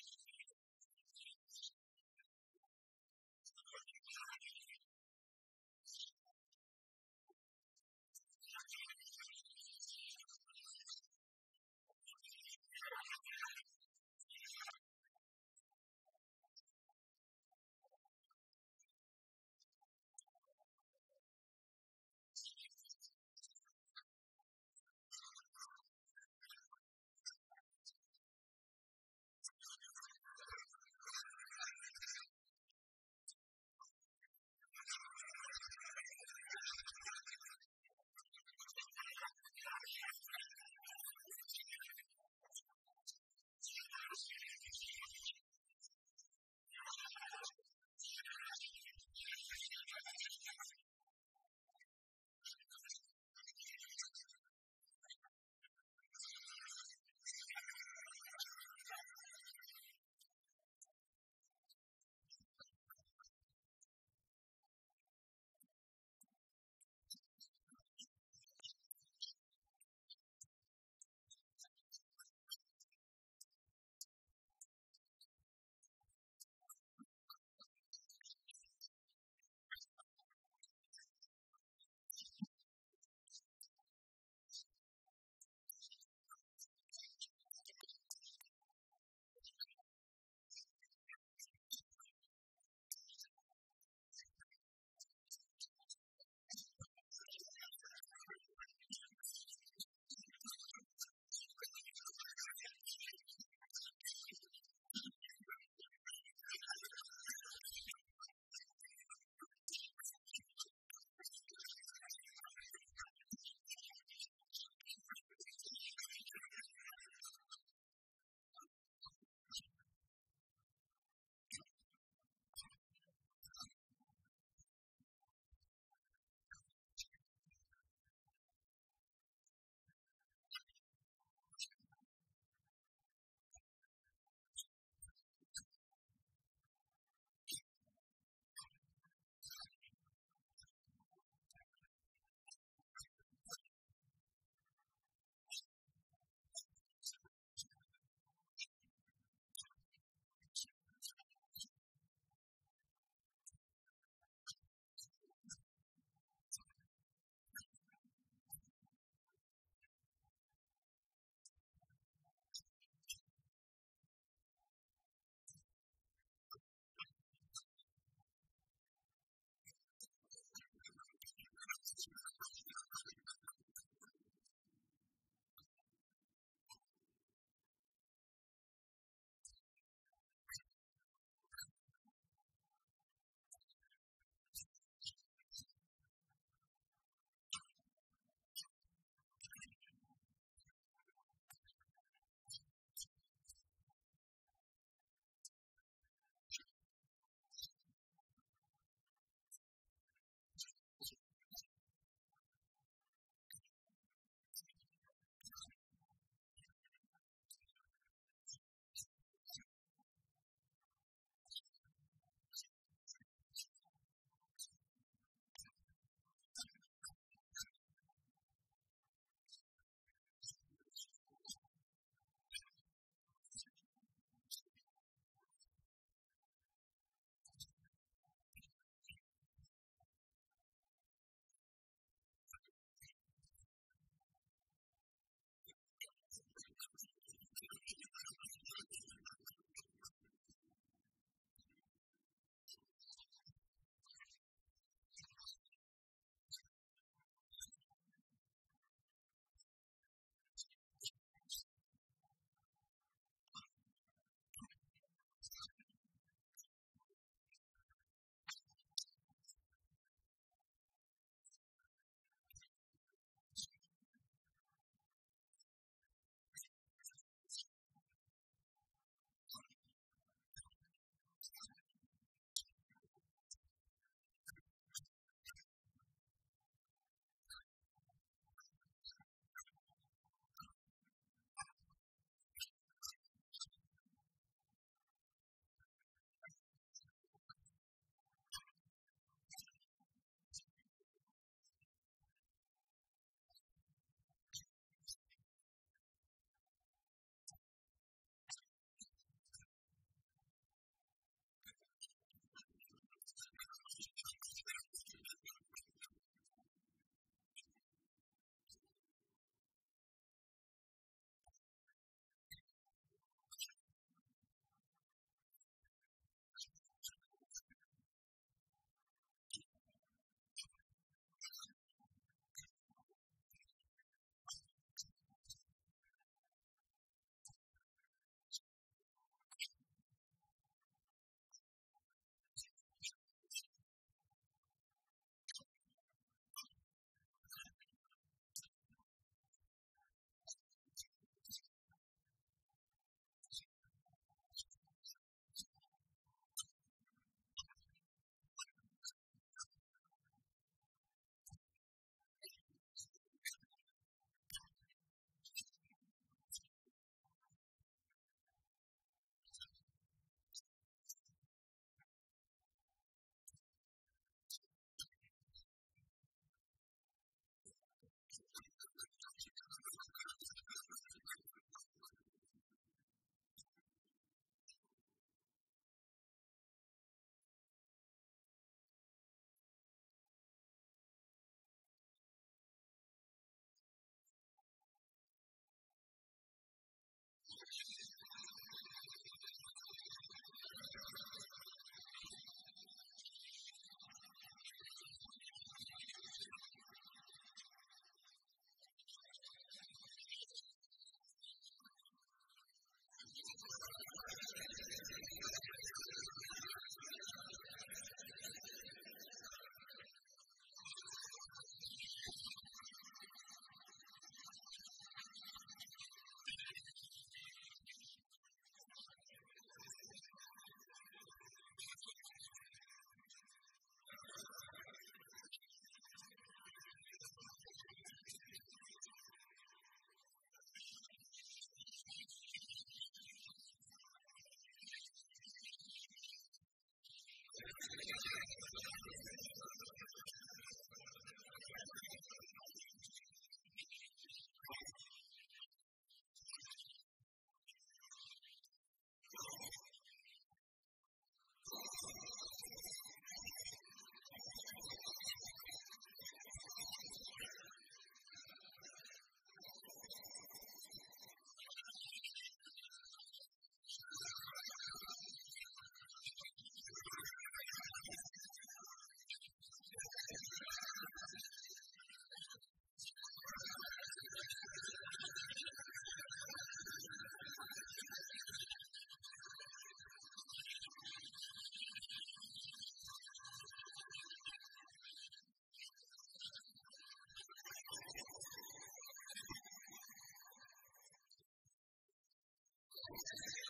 see 何?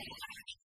あ!